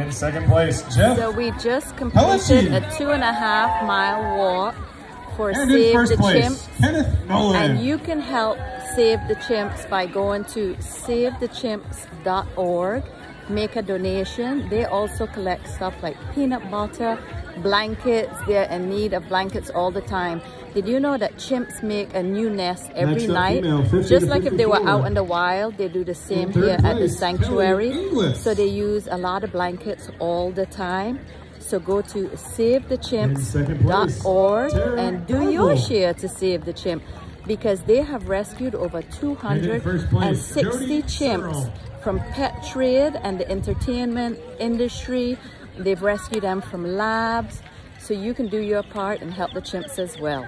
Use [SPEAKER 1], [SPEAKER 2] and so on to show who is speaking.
[SPEAKER 1] In second place, Jeff.
[SPEAKER 2] So we just completed a two and a half mile walk for and Save the
[SPEAKER 1] place,
[SPEAKER 2] Chimps.
[SPEAKER 1] Kenneth Nolan.
[SPEAKER 2] And you can help Save the Chimps by going to savethechimps.org, make a donation. They also collect stuff like peanut butter, blankets. They're in need of blankets all the time. Did you know that chimps make a new nest every Next night? Just like if they were out in the wild, they do the same here place, at the sanctuary. So they use a lot of blankets all the time. So go to savethechimps.org and do your share to save the chimp because they have rescued over 260 chimps from pet trade and the entertainment industry. They've rescued them from labs. So you can do your part and help the chimps as well.